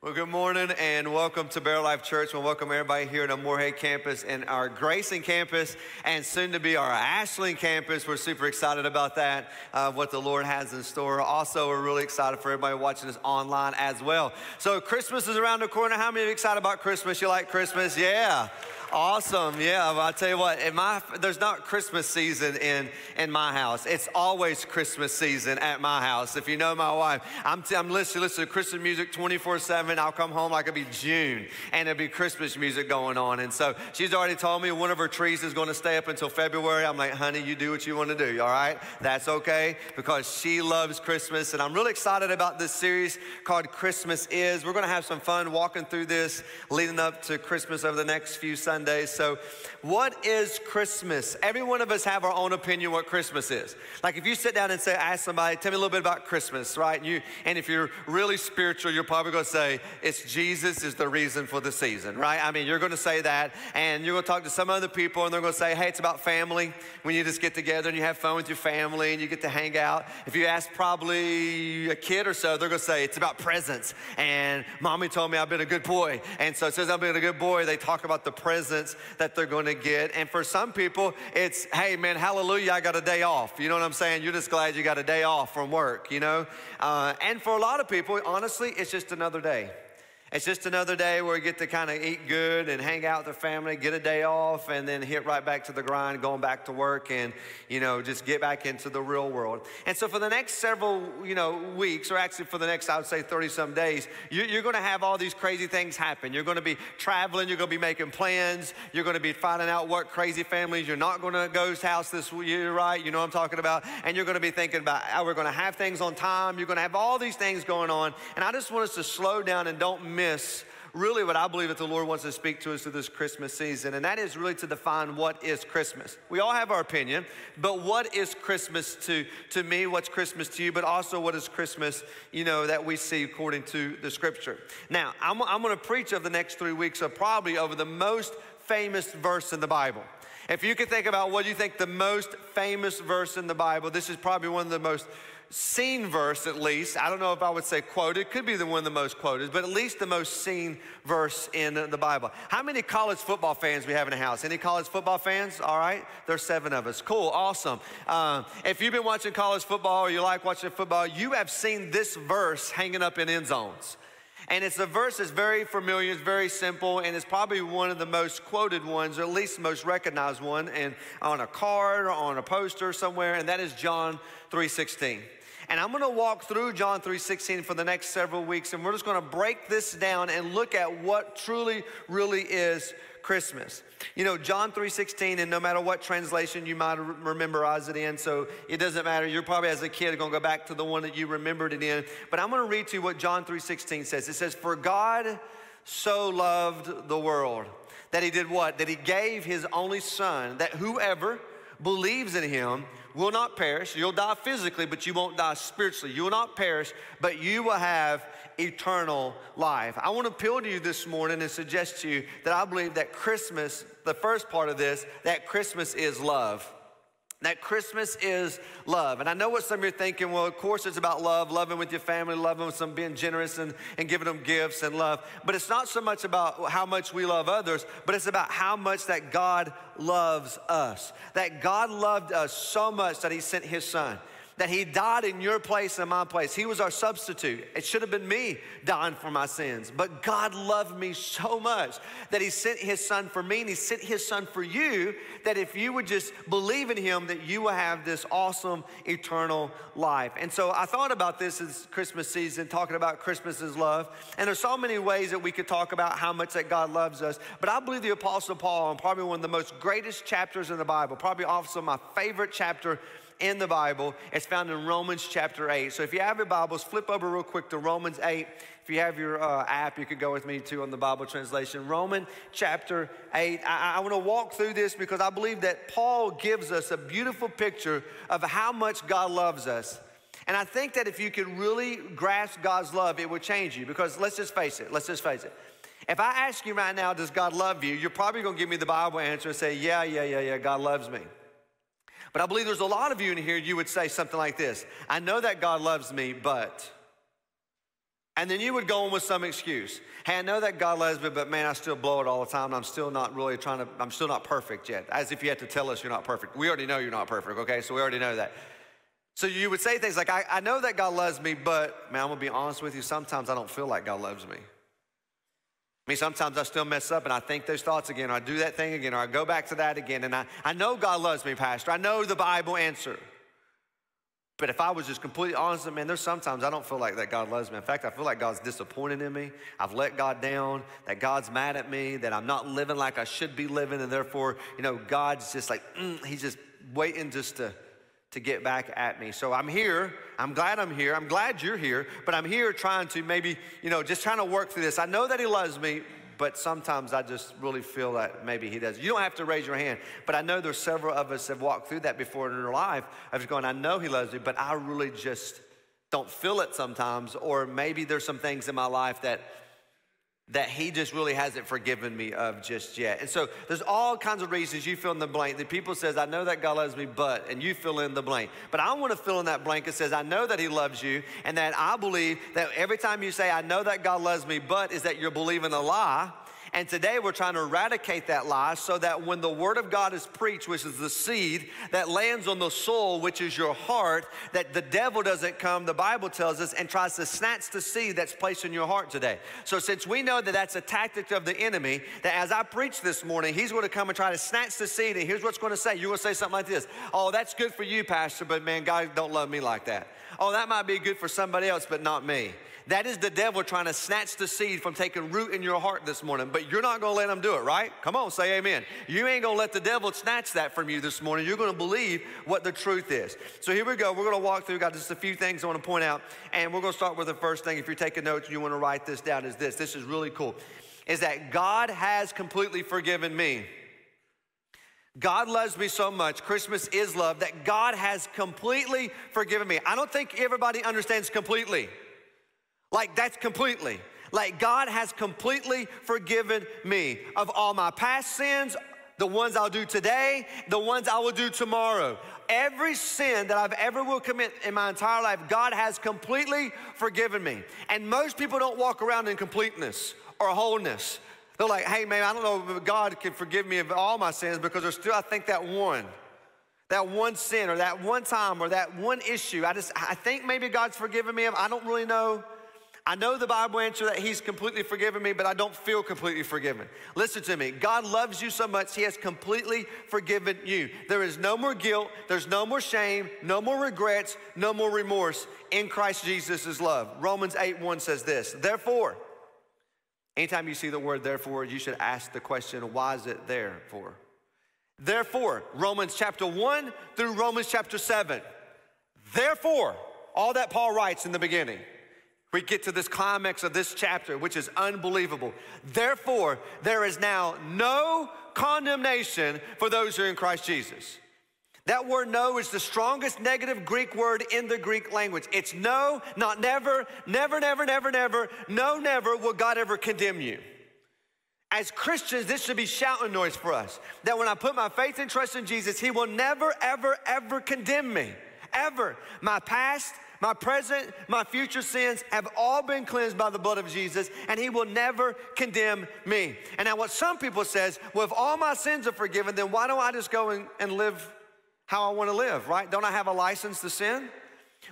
Well, good morning and welcome to Better Life Church. We'll welcome everybody here at our Morehead campus and our Grayson campus and soon to be our Ashland campus. We're super excited about that, uh, what the Lord has in store. Also, we're really excited for everybody watching us online as well. So, Christmas is around the corner. How many are excited about Christmas? You like Christmas? Yeah. Awesome. Yeah, well, I tell you what, in my, there's not Christmas season in, in my house. It's always Christmas season at my house. If you know my wife, I'm, t- I'm listening, listening to Christmas music 24 7. I'll come home like it'll be June and it'll be Christmas music going on. And so she's already told me one of her trees is going to stay up until February. I'm like, honey, you do what you want to do, all right? That's okay because she loves Christmas. And I'm really excited about this series called Christmas Is. We're going to have some fun walking through this leading up to Christmas over the next few Sundays. Sundays. So, what is Christmas? Every one of us have our own opinion what Christmas is. Like if you sit down and say, I ask somebody, tell me a little bit about Christmas, right? And, you, and if you're really spiritual, you're probably going to say, it's Jesus is the reason for the season, right? I mean, you're going to say that, and you're going to talk to some other people, and they're going to say, hey, it's about family. When you just get together and you have fun with your family and you get to hang out. If you ask probably a kid or so, they're going to say, it's about presents. And mommy told me I've been a good boy. And so says I've been a good boy. They talk about the presents that they're going to get. And for some people, it's, hey, man, hallelujah, I got a day off. You know what I'm saying? You're just glad you got a day off from work, you know? Uh, and for a lot of people, honestly, it's just another day. It's just another day where we get to kind of eat good and hang out with the family, get a day off, and then hit right back to the grind, going back to work, and you know just get back into the real world. And so for the next several you know weeks, or actually for the next I would say 30 some days, you, you're going to have all these crazy things happen. You're going to be traveling, you're going to be making plans, you're going to be finding out what crazy families you're not going to go's house this year, right? You know what I'm talking about, and you're going to be thinking about how we're going to have things on time. You're going to have all these things going on, and I just want us to slow down and don't miss really what I believe that the Lord wants to speak to us through this Christmas season, and that is really to define what is Christmas. We all have our opinion, but what is Christmas to, to me? What's Christmas to you? But also, what is Christmas, you know, that we see according to the scripture? Now, I'm, I'm going to preach over the next three weeks, so probably over the most famous verse in the Bible. If you could think about what you think the most famous verse in the Bible, this is probably one of the most seen verse, at least. I don't know if I would say quoted, could be the one of the most quoted, but at least the most seen verse in the Bible. How many college football fans we have in the house? Any college football fans? All right, there's seven of us. Cool, awesome. Uh, if you've been watching college football or you like watching football, you have seen this verse hanging up in end zones. And it's a verse that's very familiar, it's very simple, and it's probably one of the most quoted ones, or at least the most recognized one, and on a card or on a poster somewhere, and that is John 3:16. And I'm going to walk through John 3:16 for the next several weeks and we're just going to break this down and look at what truly really is Christmas. You know, John 3:16 and no matter what translation you might rememberize it in, so it doesn't matter. You're probably as a kid going to go back to the one that you remembered it in, but I'm going to read to you what John 3:16 says. It says, "For God so loved the world that he did what? That he gave his only son that whoever believes in him will not perish. You'll die physically, but you won't die spiritually. You will not perish, but you will have eternal life. I want to appeal to you this morning and suggest to you that I believe that Christmas, the first part of this, that Christmas is love that Christmas is love. And I know what some of you are thinking, well, of course it's about love, loving with your family, loving with some being generous and, and giving them gifts and love. But it's not so much about how much we love others, but it's about how much that God loves us. That God loved us so much that he sent his son that he died in your place and my place. He was our substitute. It should have been me dying for my sins. But God loved me so much that he sent his son for me and he sent his son for you that if you would just believe in him that you will have this awesome eternal life. And so I thought about this as Christmas season talking about Christmas is love. And there's so many ways that we could talk about how much that God loves us. But I believe the apostle Paul, and probably one of the most greatest chapters in the Bible, probably also my favorite chapter in the Bible. It's found in Romans chapter 8. So if you have your Bibles, flip over real quick to Romans 8. If you have your uh, app, you could go with me too on the Bible translation. Romans chapter 8. I, I want to walk through this because I believe that Paul gives us a beautiful picture of how much God loves us. And I think that if you could really grasp God's love, it would change you because let's just face it. Let's just face it. If I ask you right now, does God love you? You're probably going to give me the Bible answer and say, yeah, yeah, yeah, yeah, God loves me. But I believe there's a lot of you in here, you would say something like this I know that God loves me, but. And then you would go on with some excuse. Hey, I know that God loves me, but man, I still blow it all the time. I'm still not really trying to, I'm still not perfect yet. As if you had to tell us you're not perfect. We already know you're not perfect, okay? So we already know that. So you would say things like, I, I know that God loves me, but man, I'm gonna be honest with you, sometimes I don't feel like God loves me. I mean, sometimes I still mess up and I think those thoughts again, or I do that thing again, or I go back to that again. And I, I know God loves me, Pastor. I know the Bible answer. But if I was just completely honest, man, there's sometimes I don't feel like that God loves me. In fact, I feel like God's disappointed in me. I've let God down, that God's mad at me, that I'm not living like I should be living, and therefore, you know, God's just like, mm, he's just waiting just to, to get back at me. So I'm here. I'm glad I'm here. I'm glad you're here, but I'm here trying to maybe, you know, just trying to work through this. I know that he loves me, but sometimes I just really feel that maybe he does. You don't have to raise your hand, but I know there's several of us have walked through that before in our life. I was going, I know he loves me, but I really just don't feel it sometimes, or maybe there's some things in my life that that he just really hasn't forgiven me of just yet. And so there's all kinds of reasons you fill in the blank The people says, I know that God loves me, but, and you fill in the blank. But I want to fill in that blank that says, I know that he loves you, and that I believe that every time you say, I know that God loves me, but is that you're believing a lie and today we're trying to eradicate that lie so that when the word of God is preached, which is the seed that lands on the soul, which is your heart, that the devil doesn't come, the Bible tells us, and tries to snatch the seed that's placed in your heart today. So since we know that that's a tactic of the enemy, that as I preach this morning, he's going to come and try to snatch the seed. And here's what's going to say. You're going to say something like this. Oh, that's good for you, pastor, but man, God don't love me like that. Oh, that might be good for somebody else, but not me. That is the devil trying to snatch the seed from taking root in your heart this morning, but you're not gonna let him do it, right? Come on, say amen. You ain't gonna let the devil snatch that from you this morning. You're gonna believe what the truth is. So here we go. We're gonna walk through, got just a few things I wanna point out, and we're gonna start with the first thing. If you're taking notes and you wanna write this down, is this. This is really cool. Is that God has completely forgiven me. God loves me so much. Christmas is love that God has completely forgiven me. I don't think everybody understands completely. Like, that's completely. Like, God has completely forgiven me of all my past sins, the ones I'll do today, the ones I will do tomorrow. Every sin that I've ever will commit in my entire life, God has completely forgiven me. And most people don't walk around in completeness or wholeness. They're like, hey, man, I don't know if God can forgive me of all my sins because there's still, I think, that one. That one sin or that one time or that one issue. I just, I think maybe God's forgiven me of, I don't really know. I know the Bible answer that He's completely forgiven me, but I don't feel completely forgiven. Listen to me. God loves you so much, He has completely forgiven you. There is no more guilt, there's no more shame, no more regrets, no more remorse in Christ Jesus' love. Romans 8 1 says this Therefore, anytime you see the word therefore, you should ask the question, why is it there for? Therefore, Romans chapter 1 through Romans chapter 7. Therefore, all that Paul writes in the beginning. We get to this climax of this chapter, which is unbelievable. Therefore, there is now no condemnation for those who are in Christ Jesus. That word no is the strongest negative Greek word in the Greek language. It's no, not never, never, never, never, never, no, never will God ever condemn you. As Christians, this should be shouting noise for us that when I put my faith and trust in Jesus, He will never, ever, ever condemn me. Ever. My past, my present, my future sins have all been cleansed by the blood of Jesus, and he will never condemn me. And now what some people says, well, if all my sins are forgiven, then why don't I just go and, and live how I want to live, right? Don't I have a license to sin?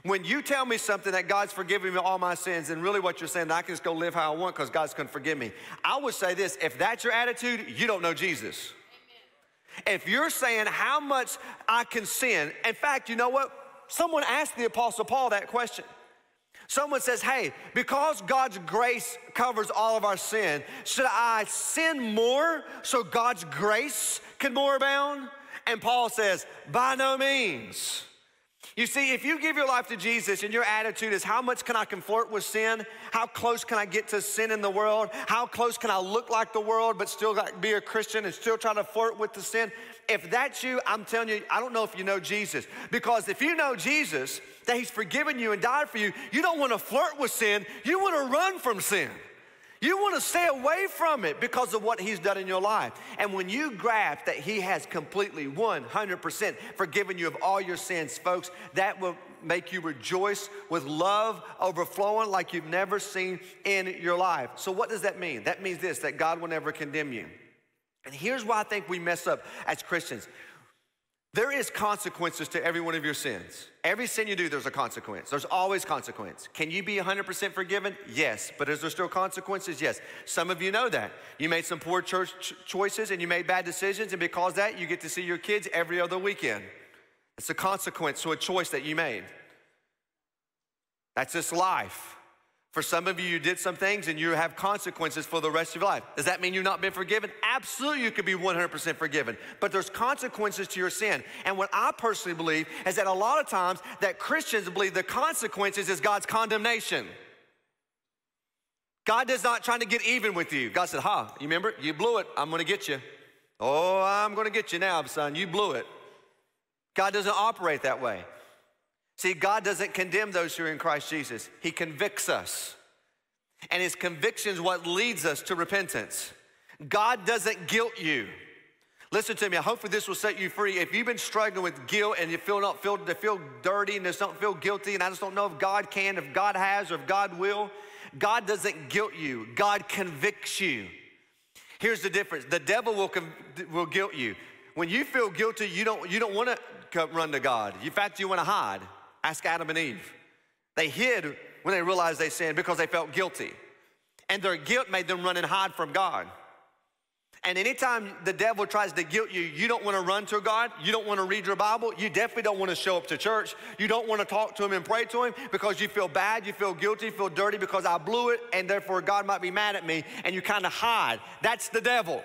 When you tell me something that God's forgiven me all my sins, and really what you're saying, I can just go live how I want because God's going to forgive me. I would say this if that's your attitude, you don't know Jesus. Amen. If you're saying how much I can sin, in fact, you know what? Someone asked the Apostle Paul that question. Someone says, Hey, because God's grace covers all of our sin, should I sin more so God's grace can more abound? And Paul says, By no means. You see, if you give your life to Jesus and your attitude is, How much can I conflict with sin? How close can I get to sin in the world? How close can I look like the world but still be a Christian and still try to flirt with the sin? If that's you, I'm telling you, I don't know if you know Jesus. Because if you know Jesus, that He's forgiven you and died for you, you don't want to flirt with sin, you want to run from sin. You want to stay away from it because of what He's done in your life. And when you grasp that He has completely 100% forgiven you of all your sins, folks, that will make you rejoice with love overflowing like you've never seen in your life. So, what does that mean? That means this that God will never condemn you. And here's why I think we mess up as Christians. There is consequences to every one of your sins. Every sin you do, there's a consequence. There's always consequence. Can you be 100% forgiven? Yes. But is there still consequences? Yes. Some of you know that. You made some poor church choices and you made bad decisions, and because that, you get to see your kids every other weekend. It's a consequence to a choice that you made. That's just life. For some of you, you did some things and you have consequences for the rest of your life. Does that mean you've not been forgiven? Absolutely, you could be 100% forgiven. But there's consequences to your sin. And what I personally believe is that a lot of times that Christians believe the consequences is God's condemnation. God is not trying to get even with you. God said, Ha, you remember? You blew it. I'm going to get you. Oh, I'm going to get you now, son. You blew it. God doesn't operate that way. See, God doesn't condemn those who are in Christ Jesus, He convicts us. And His conviction is what leads us to repentance. God doesn't guilt you. Listen to me. Hopefully, this will set you free. If you've been struggling with guilt and you feel not feel to feel dirty and just don't feel guilty, and I just don't know if God can, if God has, or if God will, God doesn't guilt you. God convicts you. Here's the difference: the devil will will guilt you. When you feel guilty, you don't you don't want to run to God. In fact, you want to hide. Ask Adam and Eve. They hid when they realized they sinned because they felt guilty. And their guilt made them run and hide from God. And anytime the devil tries to guilt you, you don't want to run to God. You don't want to read your Bible. You definitely don't want to show up to church. You don't want to talk to him and pray to him because you feel bad, you feel guilty, feel dirty because I blew it, and therefore God might be mad at me, and you kind of hide. That's the devil.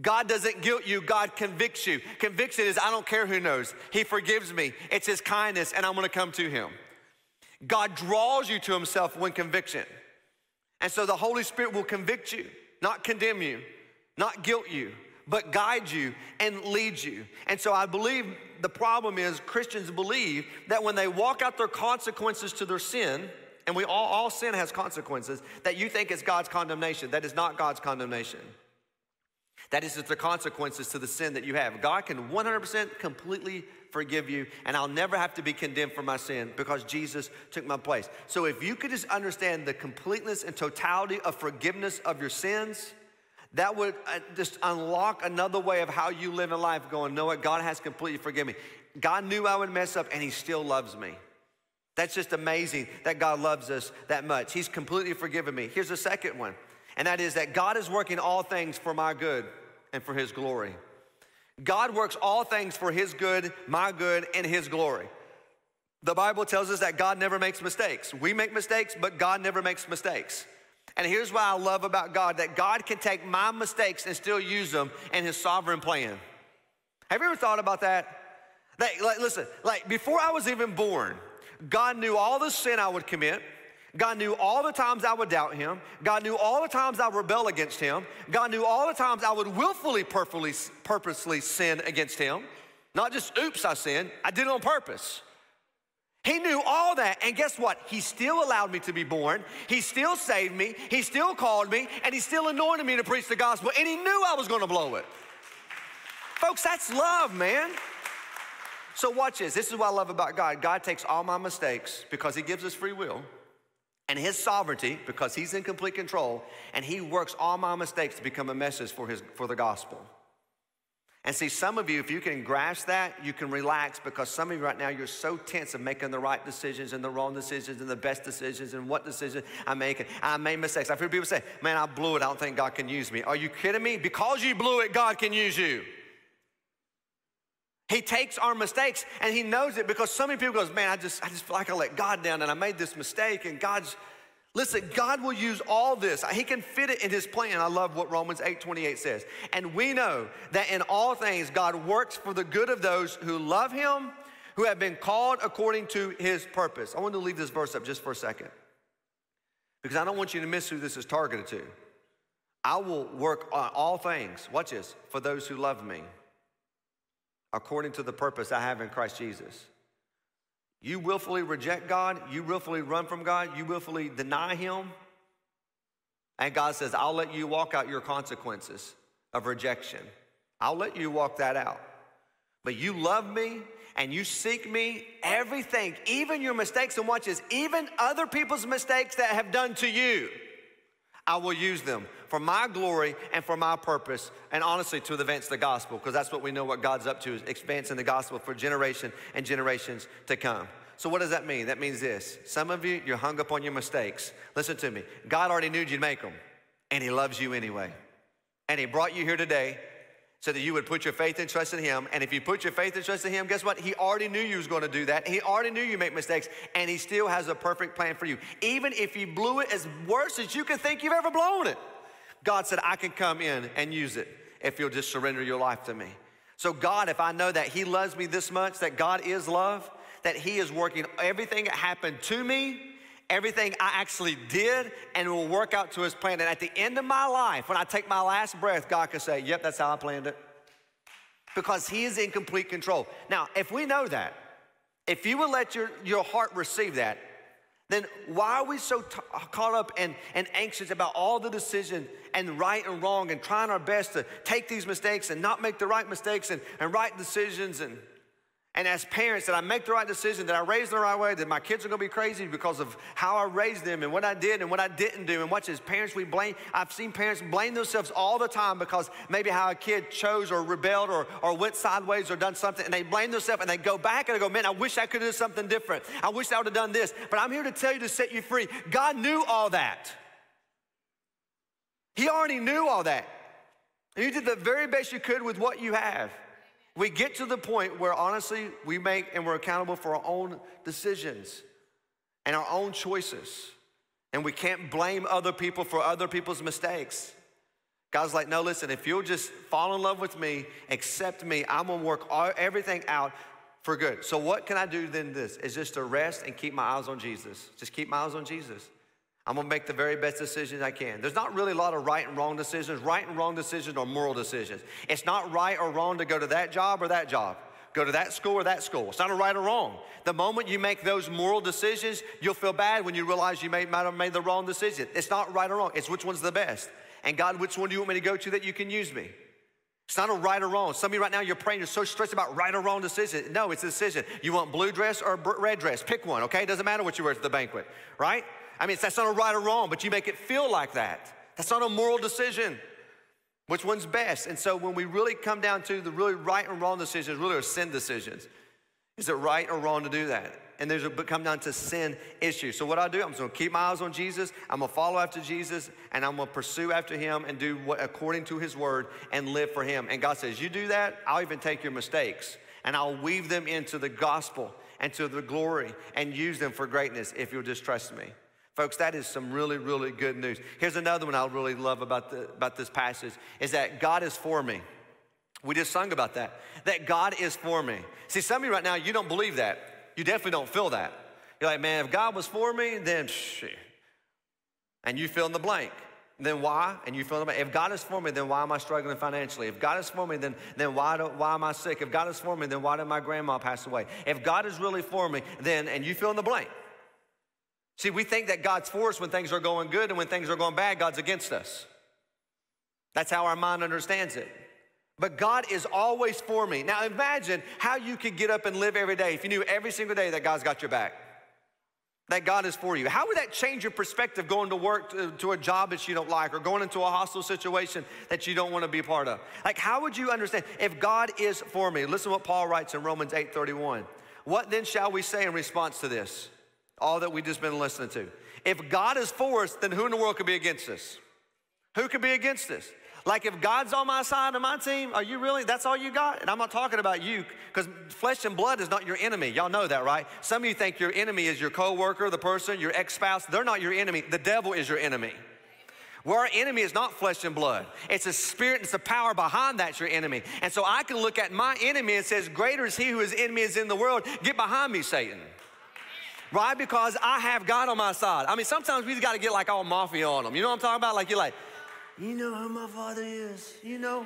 God doesn't guilt you, God convicts you. Conviction is, I don't care who knows. He forgives me. It's His kindness, and I'm gonna come to Him. God draws you to Himself when conviction. And so the Holy Spirit will convict you, not condemn you, not guilt you, but guide you and lead you. And so I believe the problem is Christians believe that when they walk out their consequences to their sin, and we all, all sin has consequences, that you think it's God's condemnation. That is not God's condemnation. That is the consequences to the sin that you have. God can 100% completely forgive you, and I'll never have to be condemned for my sin because Jesus took my place. So if you could just understand the completeness and totality of forgiveness of your sins, that would uh, just unlock another way of how you live in life, going, know what? God has completely forgiven me. God knew I would mess up, and He still loves me. That's just amazing that God loves us that much. He's completely forgiven me. Here's the second one and that is that God is working all things for my good and for his glory. God works all things for his good, my good, and his glory. The Bible tells us that God never makes mistakes. We make mistakes, but God never makes mistakes. And here's what I love about God that God can take my mistakes and still use them in his sovereign plan. Have you ever thought about that? That, like, listen, like before I was even born, God knew all the sin I would commit. God knew all the times I would doubt him. God knew all the times I would rebel against him. God knew all the times I would willfully, purposely, purposely sin against him. Not just, oops, I sinned. I did it on purpose. He knew all that, and guess what? He still allowed me to be born. He still saved me. He still called me, and he still anointed me to preach the gospel, and he knew I was gonna blow it. Folks, that's love, man. So watch this. This is what I love about God. God takes all my mistakes because he gives us free will and his sovereignty because he's in complete control and he works all my mistakes to become a message for his for the gospel. And see some of you if you can grasp that you can relax because some of you right now you're so tense of making the right decisions and the wrong decisions and the best decisions and what decision i'm making i made mistakes. I've heard people say man i blew it. I don't think god can use me. Are you kidding me? Because you blew it god can use you he takes our mistakes and he knows it because so many people goes, man, I just, I just feel like I let God down and I made this mistake and God's, listen, God will use all this. He can fit it in his plan. I love what Romans 8, 28 says. And we know that in all things, God works for the good of those who love him, who have been called according to his purpose. I want to leave this verse up just for a second because I don't want you to miss who this is targeted to. I will work on all things, watch this, for those who love me according to the purpose I have in Christ Jesus. You willfully reject God, you willfully run from God, you willfully deny Him, and God says, I'll let you walk out your consequences of rejection. I'll let you walk that out. But you love me and you seek me, everything, even your mistakes, and watch this, even other people's mistakes that have done to you, I will use them for my glory and for my purpose, and honestly, to advance the gospel, because that's what we know what God's up to is advancing the gospel for generation and generations to come. So, what does that mean? That means this. Some of you, you're hung up on your mistakes. Listen to me. God already knew you'd make them, and He loves you anyway. And He brought you here today so that you would put your faith and trust in him. And if you put your faith and trust in him, guess what? He already knew you was going to do that. He already knew you make mistakes, and he still has a perfect plan for you. Even if you blew it as worse as you can think you've ever blown it. God said, I can come in and use it if you'll just surrender your life to me. So, God, if I know that He loves me this much, that God is love, that He is working everything that happened to me, everything I actually did, and will work out to His plan. And at the end of my life, when I take my last breath, God can say, Yep, that's how I planned it. Because He is in complete control. Now, if we know that, if you will let your, your heart receive that, then why are we so t- caught up and, and anxious about all the decisions and right and wrong and trying our best to take these mistakes and not make the right mistakes and, and right decisions and and as parents, did I make the right decision? Did I raise the right way? Did my kids are gonna be crazy because of how I raised them and what I did and what I didn't do? And watch as parents, we blame, I've seen parents blame themselves all the time because maybe how a kid chose or rebelled or, or went sideways or done something, and they blame themselves and they go back and they go, man, I wish I could have done something different. I wish I would have done this. But I'm here to tell you to set you free. God knew all that. He already knew all that. And you did the very best you could with what you have. We get to the point where honestly we make and we're accountable for our own decisions and our own choices. And we can't blame other people for other people's mistakes. God's like, no, listen, if you'll just fall in love with me, accept me, I'm gonna work all, everything out for good. So, what can I do then? This is just to rest and keep my eyes on Jesus. Just keep my eyes on Jesus. I'm gonna make the very best decisions I can. There's not really a lot of right and wrong decisions. Right and wrong decisions are moral decisions. It's not right or wrong to go to that job or that job, go to that school or that school. It's not a right or wrong. The moment you make those moral decisions, you'll feel bad when you realize you may, might have made the wrong decision. It's not right or wrong, it's which one's the best. And God, which one do you want me to go to that you can use me? It's not a right or wrong. Some of you right now, you're praying, you're so stressed about right or wrong decision. No, it's a decision. You want blue dress or red dress? Pick one, okay? It doesn't matter what you wear to the banquet, right? I mean, that's not a right or wrong, but you make it feel like that. That's not a moral decision. Which one's best? And so when we really come down to the really right and wrong decisions, really are sin decisions. Is it right or wrong to do that? And there's a come down to sin issues. So what I do, I'm just gonna keep my eyes on Jesus. I'm gonna follow after Jesus, and I'm gonna pursue after Him and do what according to His Word and live for Him. And God says, "You do that, I'll even take your mistakes and I'll weave them into the gospel and to the glory and use them for greatness if you'll just trust me." Folks, that is some really, really good news. Here's another one I really love about, the, about this passage is that God is for me. We just sung about that, that God is for me. See, some of you right now, you don't believe that. You definitely don't feel that. You're like, man, if God was for me, then. And you fill in the blank. Then why? And you fill in the blank. If God is for me, then why am I struggling financially? If God is for me, then, then why, do, why am I sick? If God is for me, then why did my grandma pass away? If God is really for me, then, and you fill in the blank. See, we think that God's for us when things are going good, and when things are going bad, God's against us. That's how our mind understands it. But God is always for me. Now imagine how you could get up and live every day if you knew every single day that God's got your back, that God is for you. How would that change your perspective going to work to, to a job that you don't like or going into a hostile situation that you don't want to be part of? Like, how would you understand if God is for me? Listen to what Paul writes in Romans 8 31. What then shall we say in response to this? All that we've just been listening to. If God is for us, then who in the world could be against us? Who could be against us? Like if God's on my side of my team, are you really? That's all you got? And I'm not talking about you because flesh and blood is not your enemy. Y'all know that, right? Some of you think your enemy is your coworker, the person, your ex-spouse. They're not your enemy. The devil is your enemy. Where our enemy is not flesh and blood. It's a spirit, it's a power behind that's your enemy. And so I can look at my enemy and says, Greater is he who is enemy is in the world. Get behind me, Satan. Right? Because I have God on my side. I mean, sometimes we just got to get like all mafia on them. You know what I'm talking about? Like, you're like, you know who my father is. You know?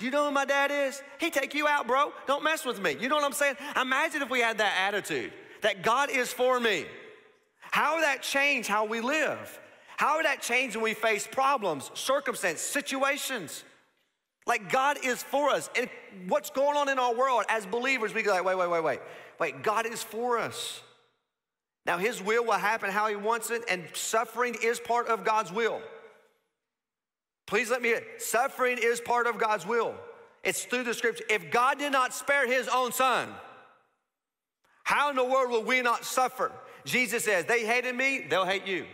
You know who my dad is? He take you out, bro. Don't mess with me. You know what I'm saying? Imagine if we had that attitude that God is for me. How would that change how we live? How would that change when we face problems, circumstances, situations? Like God is for us. And what's going on in our world as believers, we go like, wait, wait, wait, wait. Wait, God is for us. Now his will will happen how he wants it, and suffering is part of God's will. Please let me. Suffering is part of God's will. It's through the scripture. If God did not spare his own son, how in the world will we not suffer? Jesus says, They hated me, they'll hate you.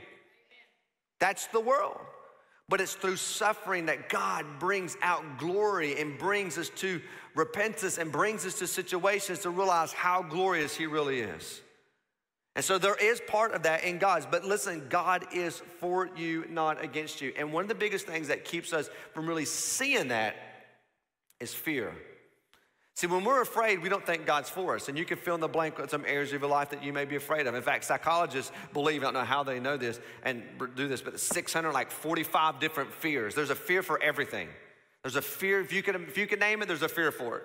That's the world. But it's through suffering that God brings out glory and brings us to repentance and brings us to situations to realize how glorious He really is. And so there is part of that in God's, but listen, God is for you, not against you. And one of the biggest things that keeps us from really seeing that is fear. See, when we're afraid, we don't think God's for us. And you can fill in the blank with some areas of your life that you may be afraid of. In fact, psychologists believe, I don't know how they know this and do this, but 600, like 45 different fears. There's a fear for everything. There's a fear, if you can, if you can name it, there's a fear for it.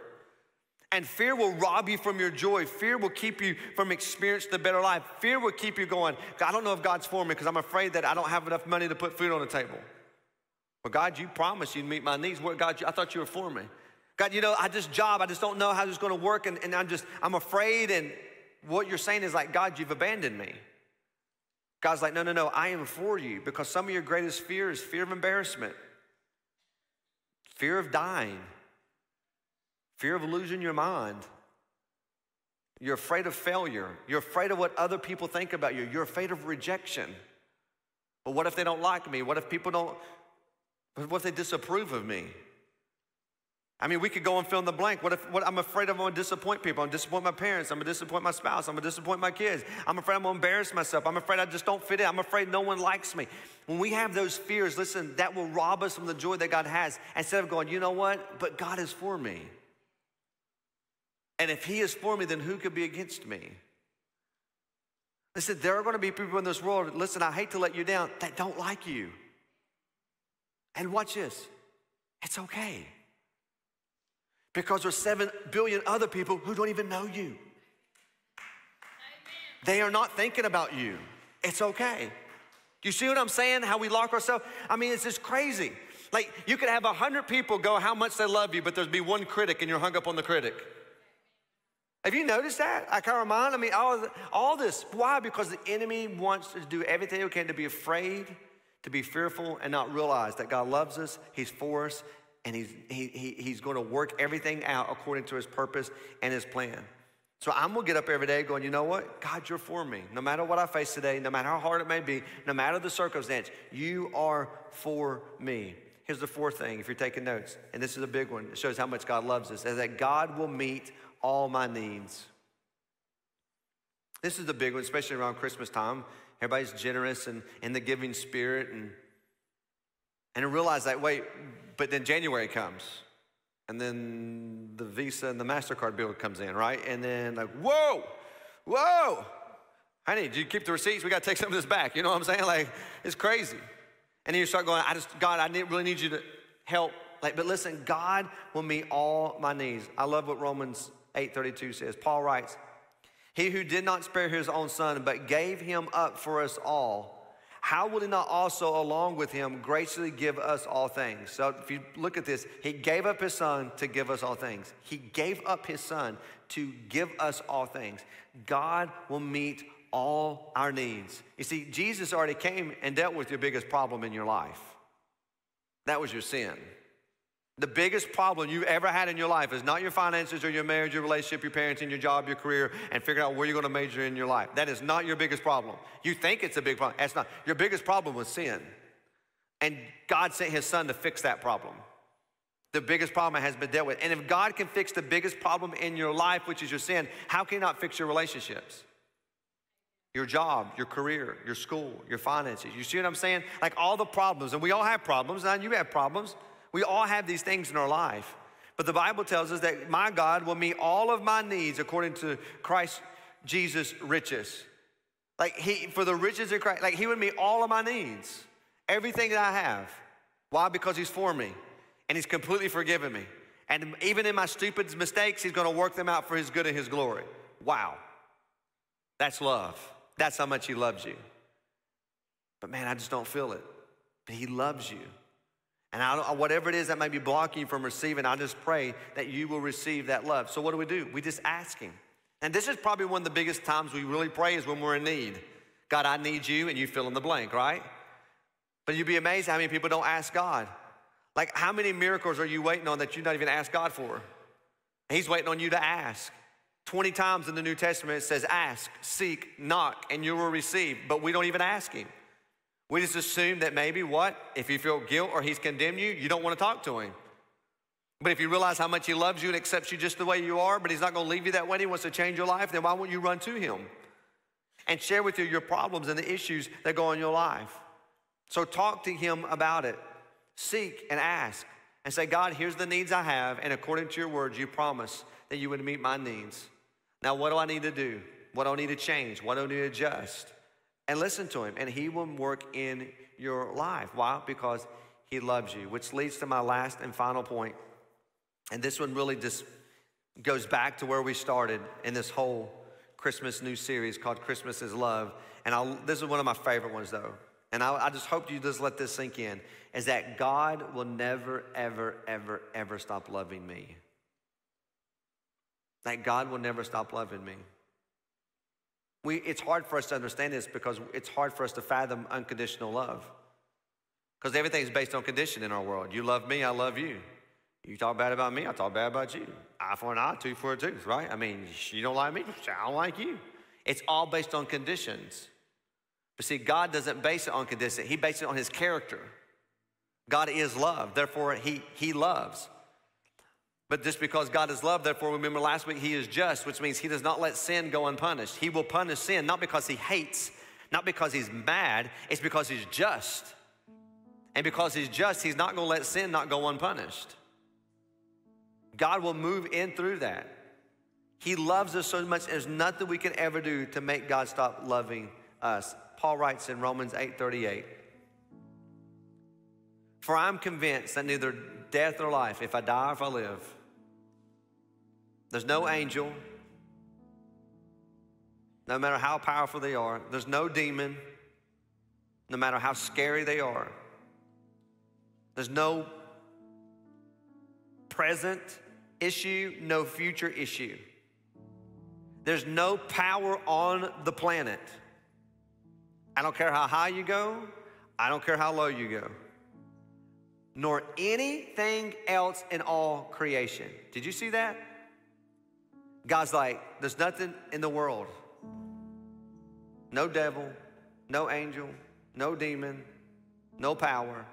And fear will rob you from your joy. Fear will keep you from experiencing the better life. Fear will keep you going, I don't know if God's for me because I'm afraid that I don't have enough money to put food on the table. Well, God, you promised you'd meet my needs. What, God, I thought you were for me. God, you know, I just job, I just don't know how this is going to work, and, and I'm just, I'm afraid. And what you're saying is like, God, you've abandoned me. God's like, no, no, no, I am for you because some of your greatest fear is fear of embarrassment, fear of dying fear of losing your mind. You're afraid of failure. You're afraid of what other people think about you. You're afraid of rejection. But what if they don't like me? What if people don't, what if they disapprove of me? I mean, we could go and fill in the blank. What if what, I'm afraid of I'm to disappoint people? I'm to disappoint my parents. I'm to disappoint my spouse. I'm to disappoint my kids. I'm afraid I'm to embarrass myself. I'm afraid I just don't fit in. I'm afraid no one likes me. When we have those fears, listen, that will rob us from the joy that God has. Instead of going, you know what? But God is for me. And if he is for me, then who could be against me? Listen, there are going to be people in this world, listen, I hate to let you down, that don't like you. And watch this it's okay. Because there's seven billion other people who don't even know you. Amen. They are not thinking about you. It's okay. You see what I'm saying? How we lock ourselves? I mean, it's just crazy. Like you could have a hundred people go how much they love you, but there'd be one critic and you're hung up on the critic. Have you noticed that? I can't remind. I mean, all, all this. Why? Because the enemy wants to do everything he can to be afraid, to be fearful, and not realize that God loves us, He's for us, and He's, he, he, he's going to work everything out according to His purpose and His plan. So I'm going to get up every day going, you know what? God, you're for me. No matter what I face today, no matter how hard it may be, no matter the circumstance, you are for me. Here's the fourth thing, if you're taking notes, and this is a big one. It shows how much God loves us, is that God will meet all my needs. This is the big one, especially around Christmas time. Everybody's generous and in the giving spirit and and I realize that wait, but then January comes. And then the Visa and the MasterCard bill comes in, right? And then like, whoa, whoa. Honey, did you keep the receipts? We got to take some of this back. You know what I'm saying? Like, it's crazy. And then you start going, I just, God, I need, really need you to help. Like, but listen, God will meet all my needs. I love what Romans 8:32 says. Paul writes, He who did not spare his own son, but gave him up for us all, how will he not also, along with him, graciously give us all things? So if you look at this, he gave up his son to give us all things. He gave up his son to give us all things. God will meet all our needs. You see, Jesus already came and dealt with your biggest problem in your life. That was your sin. The biggest problem you've ever had in your life is not your finances or your marriage, your relationship, your parenting, your job, your career, and figuring out where you're going to major in your life. That is not your biggest problem. You think it's a big problem. That's not. Your biggest problem was sin. And God sent his son to fix that problem. The biggest problem has been dealt with. And if God can fix the biggest problem in your life, which is your sin, how can he not fix your relationships? Your job, your career, your school, your finances. You see what I'm saying? Like all the problems, and we all have problems, and you have problems. We all have these things in our life. But the Bible tells us that my God will meet all of my needs according to Christ Jesus' riches. Like he, for the riches of Christ, like he would meet all of my needs, everything that I have. Why? Because he's for me and he's completely forgiven me. And even in my stupid mistakes, he's gonna work them out for his good and his glory. Wow. That's love. That's how much he loves you. But man, I just don't feel it. But he loves you. And I uh, whatever it is that may be blocking you from receiving, I just pray that you will receive that love. So what do we do? We just ask Him. And this is probably one of the biggest times we really pray is when we're in need. God, I need you, and you fill in the blank, right? But you'd be amazed how many people don't ask God. Like, how many miracles are you waiting on that you're not even asked God for? He's waiting on you to ask. 20 times in the New Testament it says, ask, seek, knock, and you will receive. But we don't even ask Him. We just assume that maybe what? If you feel guilt or He's condemned you, you don't want to talk to Him. But if you realize how much He loves you and accepts you just the way you are, but He's not going to leave you that way, He wants to change your life, then why won't you run to Him and share with you your problems and the issues that go in your life? So talk to Him about it. Seek and ask and say, God, here's the needs I have, and according to your words, you promise that you would meet my needs. Now, what do I need to do? What do I need to change? What do I need to adjust? And listen to Him, and He will work in your life. Why? Because He loves you, which leads to my last and final point and this one really just goes back to where we started in this whole Christmas new series called Christmas is Love. And I'll, this is one of my favorite ones, though. And I, I just hope you just let this sink in is that God will never, ever, ever, ever stop loving me. That God will never stop loving me. We, it's hard for us to understand this because it's hard for us to fathom unconditional love. Because everything is based on condition in our world. You love me, I love you. You talk bad about me, I talk bad about you. Eye for an eye, tooth for a tooth, right? I mean, you don't like me, I don't like you. It's all based on conditions. But see, God doesn't base it on condition, He bases it on His character. God is love, therefore, He, he loves. But just because God is love, therefore, remember last week, He is just, which means He does not let sin go unpunished. He will punish sin, not because He hates, not because He's mad, it's because He's just. And because He's just, He's not gonna let sin not go unpunished. God will move in through that. He loves us so much, there's nothing we can ever do to make God stop loving us. Paul writes in Romans 8 38. For I'm convinced that neither death or life, if I die or if I live, there's no angel, no matter how powerful they are, there's no demon, no matter how scary they are, there's no present issue, no future issue. There's no power on the planet. I don't care how high you go, I don't care how low you go, nor anything else in all creation. Did you see that? God's like, there's nothing in the world. No devil, no angel, no demon, no power,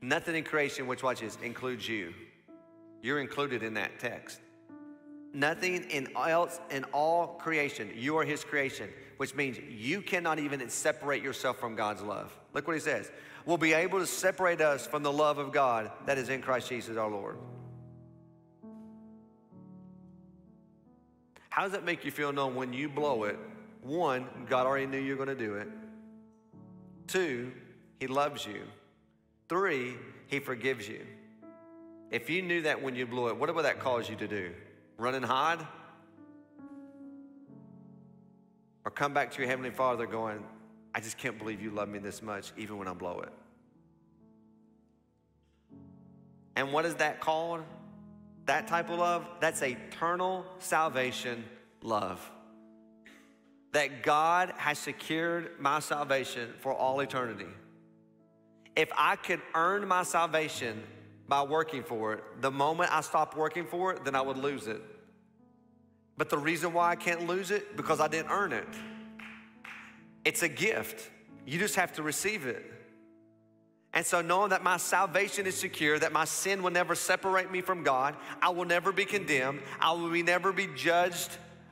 nothing in creation, which watches, includes you. You're included in that text. Nothing in else in all creation, you are his creation, which means you cannot even separate yourself from God's love. Look what he says. Will be able to separate us from the love of God that is in Christ Jesus our Lord. How does that make you feel knowing when you blow it? One, God already knew you were going to do it. Two, He loves you. Three, He forgives you. If you knew that when you blew it, what would that cause you to do? Run and hide? Or come back to your Heavenly Father going, I just can't believe you love me this much, even when I blow it. And what is that called? That type of love? That's eternal salvation love. That God has secured my salvation for all eternity. If I could earn my salvation by working for it. The moment I stop working for it, then I would lose it. But the reason why I can't lose it, because I didn't earn it. It's a gift. You just have to receive it. And so, knowing that my salvation is secure, that my sin will never separate me from God, I will never be condemned, I will be never be judged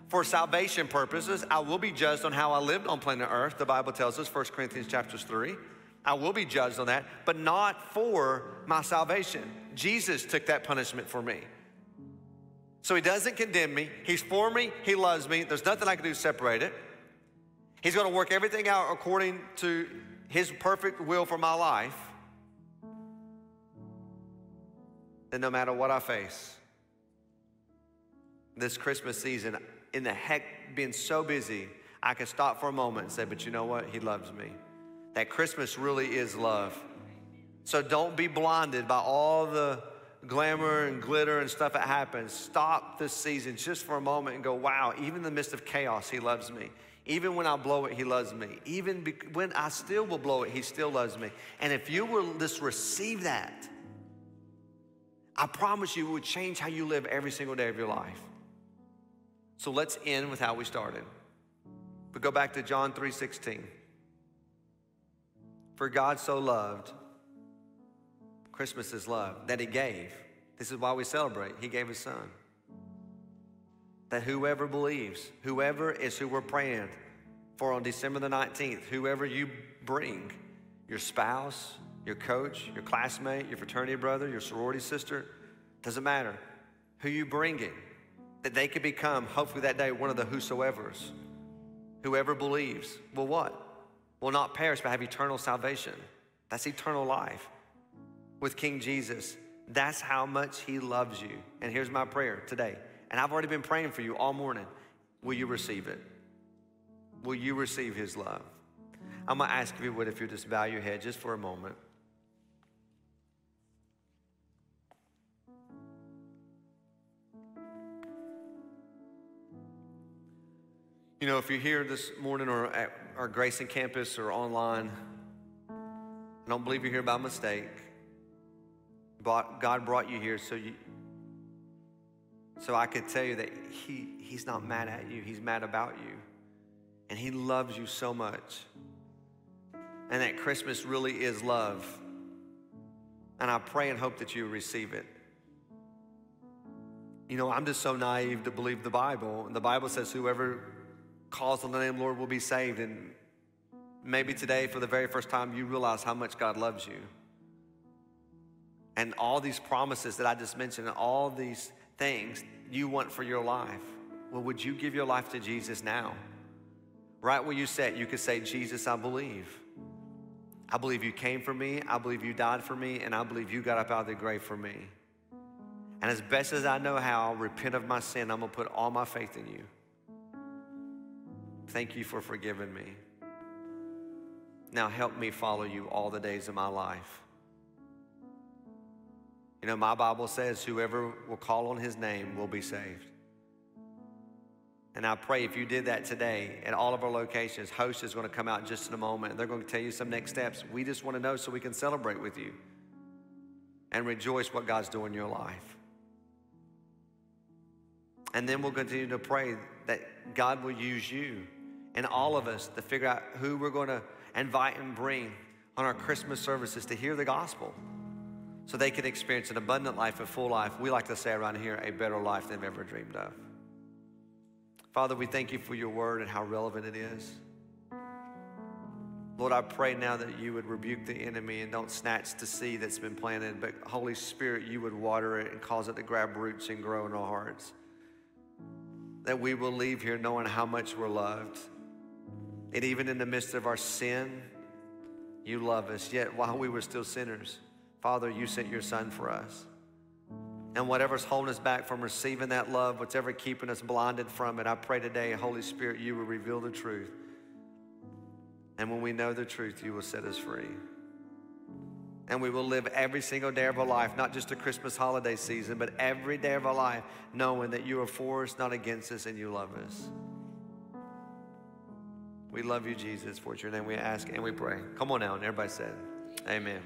for salvation purposes. I will be judged on how I lived on planet Earth. The Bible tells us, 1 Corinthians chapters 3. I will be judged on that, but not for my salvation. Jesus took that punishment for me. So he doesn't condemn me. He's for me. He loves me. There's nothing I can do to separate it. He's going to work everything out according to his perfect will for my life. And no matter what I face, this Christmas season, in the heck, being so busy, I can stop for a moment and say, but you know what? He loves me that Christmas really is love. So don't be blinded by all the glamour and glitter and stuff that happens. Stop this season just for a moment and go, wow, even in the midst of chaos, He loves me. Even when I blow it, He loves me. Even when I still will blow it, He still loves me. And if you will just receive that, I promise you it would change how you live every single day of your life. So let's end with how we started. But go back to John 3:16. For God so loved, Christmas is love, that He gave. This is why we celebrate. He gave His Son. That whoever believes, whoever is who we're praying for on December the 19th, whoever you bring, your spouse, your coach, your classmate, your fraternity brother, your sorority sister, doesn't matter who you bring in, that they could become, hopefully that day, one of the whosoever's. Whoever believes will what? Will not perish but have eternal salvation. That's eternal life with King Jesus. That's how much he loves you. And here's my prayer today. And I've already been praying for you all morning. Will you receive it? Will you receive his love? I'm to ask if you would, if you just bow your head just for a moment. You know, if you're here this morning or at our Grayson campus or online, I don't believe you're here by mistake. God brought you here so you, so I could tell you that he, He's not mad at you, He's mad about you. And He loves you so much. And that Christmas really is love. And I pray and hope that you receive it. You know, I'm just so naive to believe the Bible. And the Bible says, whoever calls on the name Lord will be saved. And maybe today, for the very first time, you realize how much God loves you. And all these promises that I just mentioned, all these things you want for your life. Well, would you give your life to Jesus now? Right where you sit, you could say, Jesus, I believe. I believe you came for me. I believe you died for me. And I believe you got up out of the grave for me. And as best as I know how, I'll repent of my sin. I'm going to put all my faith in you. Thank you for forgiving me. Now help me follow you all the days of my life. You know, my Bible says whoever will call on his name will be saved. And I pray if you did that today at all of our locations, host is going to come out just in a moment they're going to tell you some next steps. We just want to know so we can celebrate with you and rejoice what God's doing in your life. And then we'll continue to pray that God will use you and all of us to figure out who we're going to invite and bring on our Christmas services to hear the gospel so they can experience an abundant life, a full life. We like to say around here, a better life than they've ever dreamed of. Father, we thank you for your word and how relevant it is. Lord, I pray now that you would rebuke the enemy and don't snatch the seed that's been planted, but Holy Spirit, you would water it and cause it to grab roots and grow in our hearts. That we will leave here knowing how much we're loved and even in the midst of our sin, you love us. Yet while we were still sinners, Father, you sent your son for us. And whatever's holding us back from receiving that love, whatever keeping us blinded from it, I pray today, Holy Spirit, you will reveal the truth. And when we know the truth, you will set us free. And we will live every single day of our life, not just the Christmas holiday season, but every day of our life, knowing that you are for us, not against us, and you love us. We love you, Jesus. For your name we ask and we pray. Come on now. And everybody said, Amen.